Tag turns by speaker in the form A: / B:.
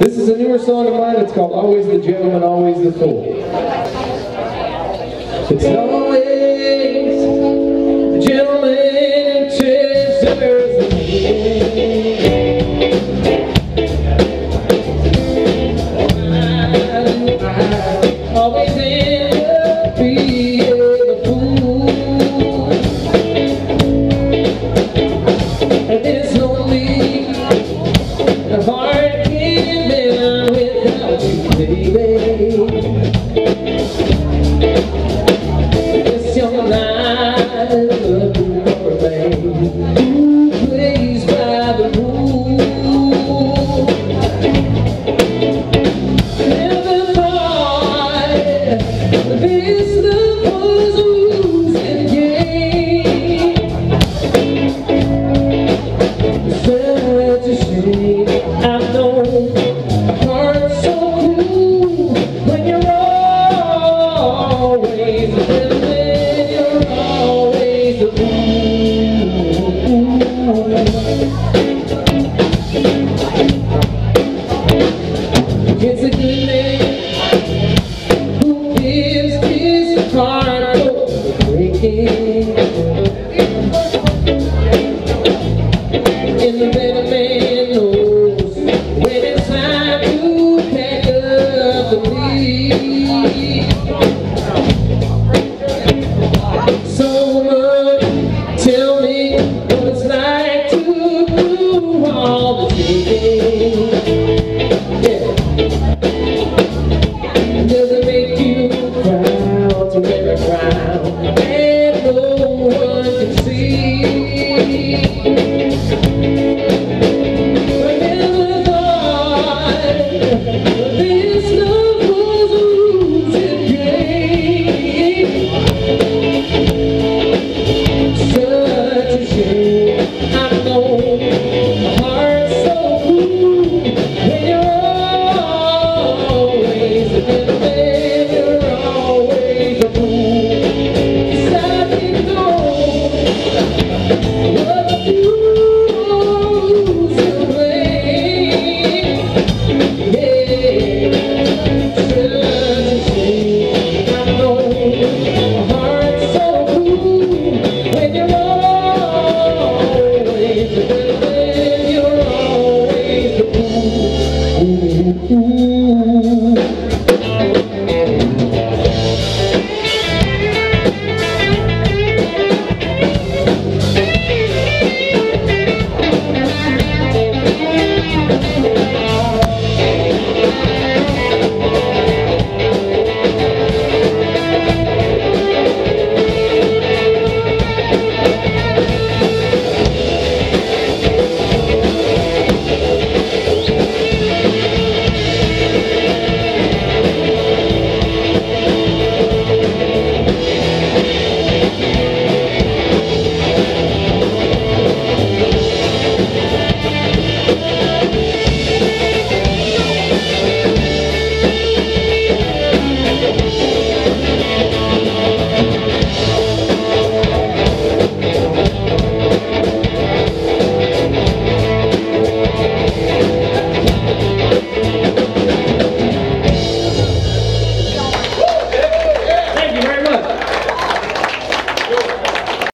A: This is a newer song of mine. It's called Always the Gentleman, Always the Fool. It's love his heart over breaking. And the better man knows when it's time to up the lead. So tell me what it's like to the.